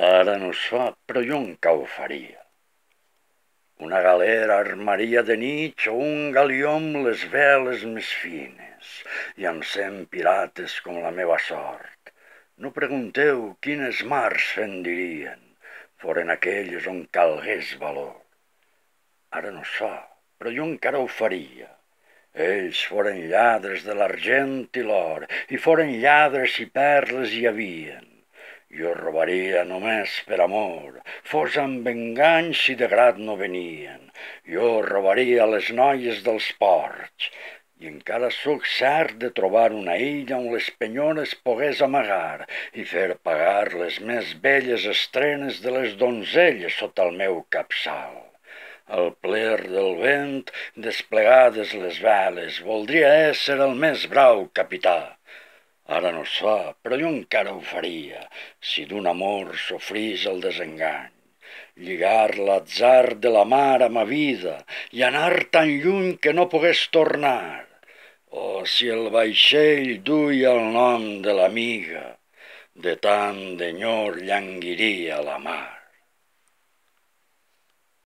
Ara no es fa, però jo encara ho faria. Una galera armaria de nit o un galió amb les veles més fines i amb cent pirates com la meva sort. No pregunteu quines mars se'n dirien, foren aquelles on calgués valor. Ara no es fa, però jo encara ho faria. Ells foren lladres de l'argent i l'or, i foren lladres i perles hi havien. Jo robaria només per amor, fos amb engany si de grat no venien. Jo robaria les noies dels ports, i encara sóc cert de trobar una illa on les penyores pogués amagar i fer pagar les més belles estrenes de les donzelles sota el meu capçal. Al pler del vent, desplegades les veles, voldria ésser el més brau capità Ara no es fa, però jo encara ho faria, si d'un amor sofrís el desengany. Lligar l'atzar de la mar a ma vida i anar tan lluny que no pogués tornar. O si el vaixell duia el nom de l'amiga, de tant d'enyor llanguiria la mar.